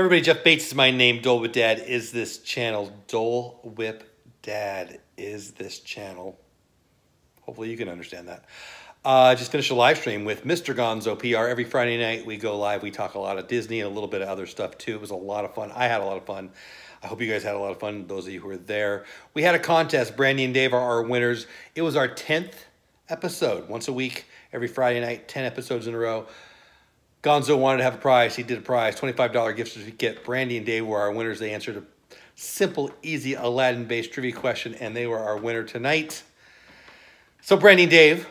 Everybody, Jeff Bates is my name. Dole Whip Dad is this channel. Dole Whip Dad is this channel. Hopefully you can understand that. Uh, just finished a live stream with Mr. Gonzo PR. Every Friday night we go live. We talk a lot of Disney and a little bit of other stuff too. It was a lot of fun. I had a lot of fun. I hope you guys had a lot of fun, those of you who were there. We had a contest. Brandy and Dave are our winners. It was our 10th episode, once a week, every Friday night, 10 episodes in a row. Gonzo wanted to have a prize. He did a prize, $25 gift certificate. Brandy and Dave were our winners. They answered a simple, easy Aladdin-based trivia question, and they were our winner tonight. So Brandy and Dave,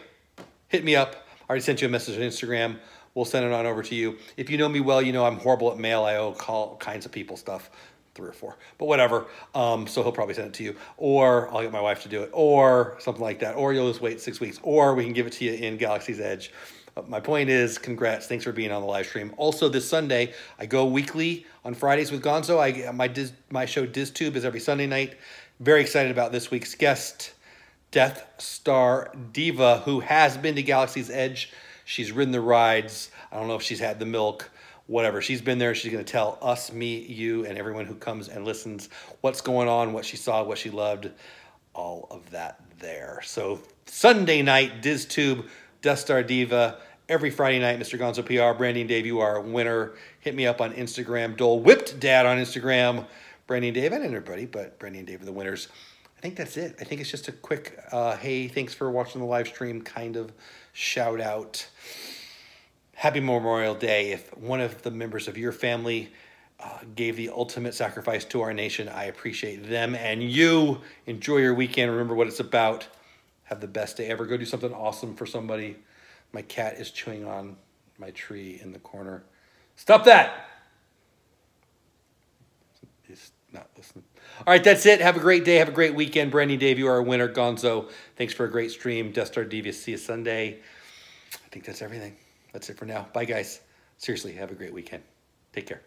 hit me up. I already sent you a message on Instagram. We'll send it on over to you. If you know me well, you know I'm horrible at mail. I owe all kinds of people stuff, three or four, but whatever. Um, so he'll probably send it to you, or I'll get my wife to do it, or something like that, or you'll just wait six weeks, or we can give it to you in Galaxy's Edge my point is, congrats. Thanks for being on the live stream. Also, this Sunday, I go weekly on Fridays with Gonzo. I my Diz, my show DizTube is every Sunday night. Very excited about this week's guest, Death Star Diva, who has been to Galaxy's Edge. She's ridden the rides. I don't know if she's had the milk, whatever. She's been there. She's going to tell us, me, you, and everyone who comes and listens what's going on, what she saw, what she loved, all of that there. So Sunday night, DizTube, Death Star Diva every Friday night, Mr. Gonzo PR, Brandy and Dave, you are a winner. Hit me up on Instagram, Dole Whip Dad on Instagram, Brandy and Dave, and everybody, but Brandy and Dave are the winners. I think that's it. I think it's just a quick, uh, hey, thanks for watching the live stream kind of shout out. Happy Memorial Day. If one of the members of your family uh, gave the ultimate sacrifice to our nation, I appreciate them and you. Enjoy your weekend. Remember what it's about. Have the best day ever. Go do something awesome for somebody. My cat is chewing on my tree in the corner. Stop that! He's not listening. All right, that's it. Have a great day. Have a great weekend. Brandy Dave, you are a winner. Gonzo, thanks for a great stream. Death Star Diva, see you Sunday. I think that's everything. That's it for now. Bye, guys. Seriously, have a great weekend. Take care.